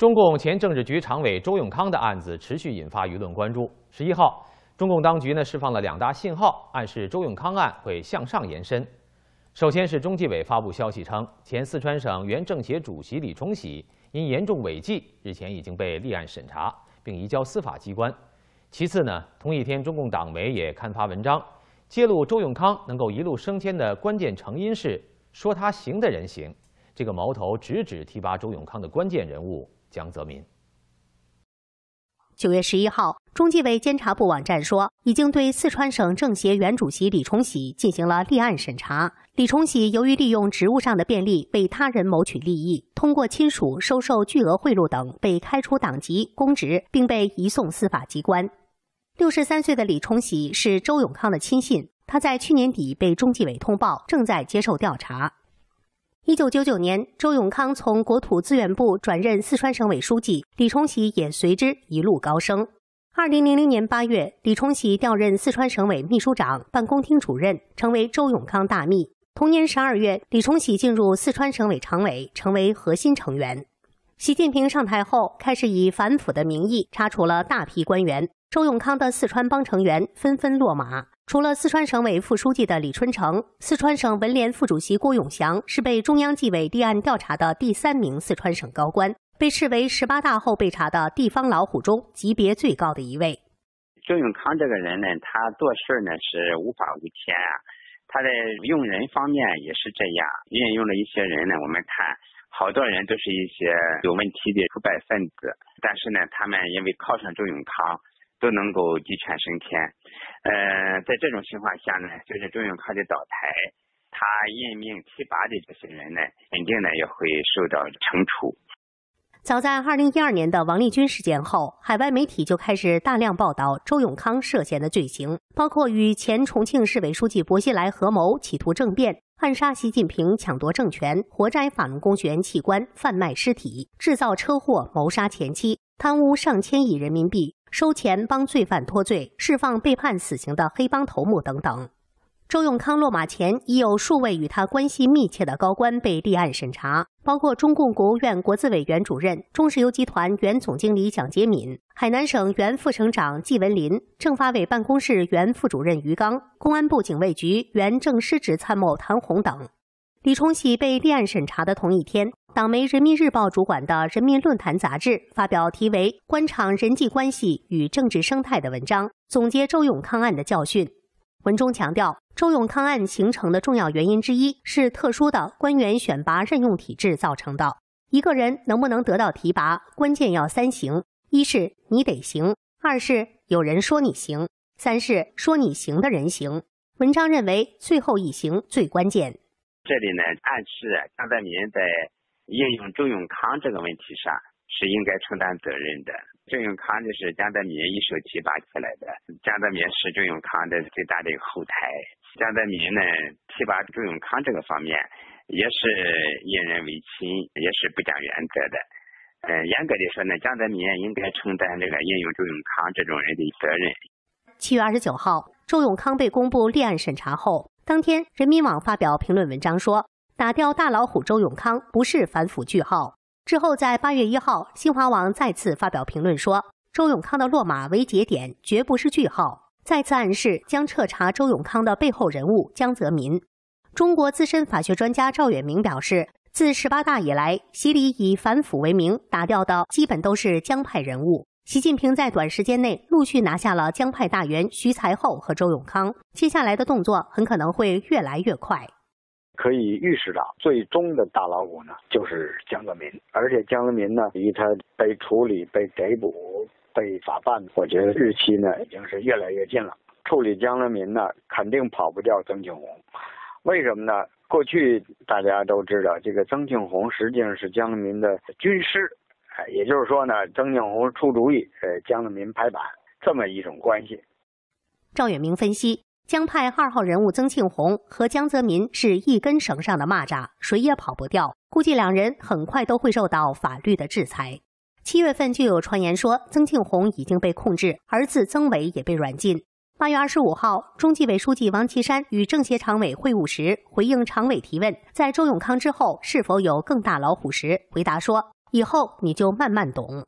中共前政治局常委周永康的案子持续引发舆论关注。十一号，中共当局呢释放了两大信号，暗示周永康案会向上延伸。首先是中纪委发布消息称，前四川省原政协主席李崇禧因严重违纪，日前已经被立案审查，并移交司法机关。其次呢，同一天，中共党媒也刊发文章，揭露周永康能够一路升迁的关键成因是说他行的人行，这个矛头直指提拔周永康的关键人物。江泽民。九月十一号，中纪委监察部网站说，已经对四川省政协原主席李崇禧进行了立案审查。李崇禧由于利用职务上的便利为他人谋取利益，通过亲属收受巨额贿赂等，被开除党籍、公职，并被移送司法机关。六十三岁的李崇禧是周永康的亲信，他在去年底被中纪委通报，正在接受调查。一九九九年，周永康从国土资源部转任四川省委书记，李崇禧也随之一路高升。二零零零年八月，李崇禧调任四川省委秘书长、办公厅主任，成为周永康大秘。同年十二月，李崇禧进入四川省委常委，成为核心成员。习近平上台后，开始以反腐的名义查处了大批官员，周永康的四川帮成员纷纷落马。除了四川省委副书记的李春城，四川省文联副主席郭永祥是被中央纪委立案调查的第三名四川省高官，被视为十八大后被查的地方老虎中级别最高的一位。周永康这个人呢，他做事呢是无法无天啊，他在用人方面也是这样，运用了一些人呢，我们看好多人都是一些有问题的腐败分子，但是呢，他们因为靠上周永康。都能够鸡犬升天，呃，在这种情况下呢，就是周永康的倒台，他任命提拔的这些人呢，肯定呢也会受到惩处。早在二零一二年的王立军事件后，海外媒体就开始大量报道周永康涉嫌的罪行，包括与前重庆市委书记薄熙来合谋企图政变、暗杀习近平、抢夺政权、活摘法轮功学员器官、贩卖尸体、制造车祸、谋杀前妻、贪污上千亿人民币。收钱帮罪犯脱罪、释放被判死刑的黑帮头目等等。周永康落马前，已有数位与他关系密切的高官被立案审查，包括中共国务院国资委原主任、中石油集团原总经理蒋洁敏、海南省原副省长季文林、政法委办公室原副主任于刚、公安部警卫局原正师职参谋谭红等。李崇禧被立案审查的同一天，党媒《人民日报》主管的《人民论坛》杂志发表题为《官场人际关系与政治生态》的文章，总结周永康案的教训。文中强调，周永康案形成的重要原因之一是特殊的官员选拔任用体制造成的。一个人能不能得到提拔，关键要三行：一是你得行，二是有人说你行，三是说你行的人行。文章认为，最后一行最关键。这里呢，暗示江泽民在应用周永康这个问题上是应该承担责任的。周永康就是江泽民一手提拔起来的，江泽民是周永康的最大的一个后台。江泽民呢，提拔周永康这个方面也是引人为亲，也是不讲原则的。嗯，严格的说呢，江泽民应该承担这个应用周永康这种人的责任。七月二十九号，周永康被公布立案审查后。当天，人民网发表评论文章说：“打掉大老虎周永康不是反腐句号。”之后，在八月一号，新华网再次发表评论说：“周永康的落马为节点，绝不是句号。”再次暗示将彻查周永康的背后人物江泽民。中国资深法学专家赵远明表示：“自十八大以来，习李以反腐为名打掉的基本都是江派人物。”习近平在短时间内陆续拿下了江派大员徐才厚和周永康，接下来的动作很可能会越来越快。可以预示到，最终的大老虎呢，就是江泽民。而且江泽民呢，离他被处理、被逮捕、被法办，我觉得日期呢，已经是越来越近了。处理江泽民呢，肯定跑不掉曾庆红。为什么呢？过去大家都知道，这个曾庆红实际上是江泽民的军师。哎也就是说呢，曾庆红出主意，呃，江泽民拍板，这么一种关系。赵远明分析，江派二号人物曾庆红和江泽民是一根绳上的蚂蚱，谁也跑不掉。估计两人很快都会受到法律的制裁。七月份就有传言说，曾庆红已经被控制，儿子曾伟也被软禁。八月二十五号，中纪委书记王岐山与政协常委会晤时，回应常委提问，在周永康之后是否有更大老虎时，回答说。以后你就慢慢懂。